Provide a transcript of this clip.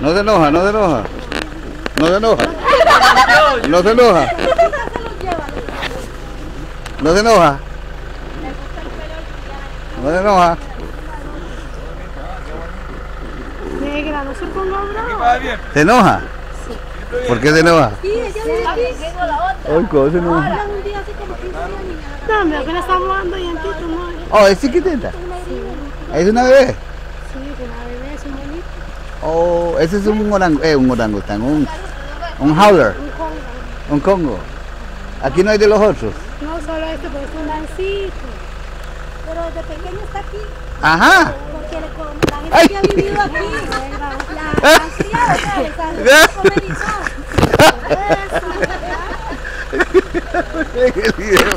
No se enoja, no se enoja. No se enoja. No se enoja. No se enoja. No se enoja. Negra, no se ponga bravo. ¿Se enoja? ¿Por qué se enoja? Sí, ella Ay, ¿cómo se enoja? un día hace como 15 días ni nada. No, mira que le estamos dando dientito, ¿no? Oh, es chiquitita. Es una bebé. Sí, que una bebé es un bonito. Oh, ese es un orang, eh, un orangután, un, un howler, Un congo. un congo. Aquí no hay de los otros. No solo este, pero es un mancito. Pero de pequeño está aquí. Ajá. Porque la gente que ha vivido aquí, la, la. En el video.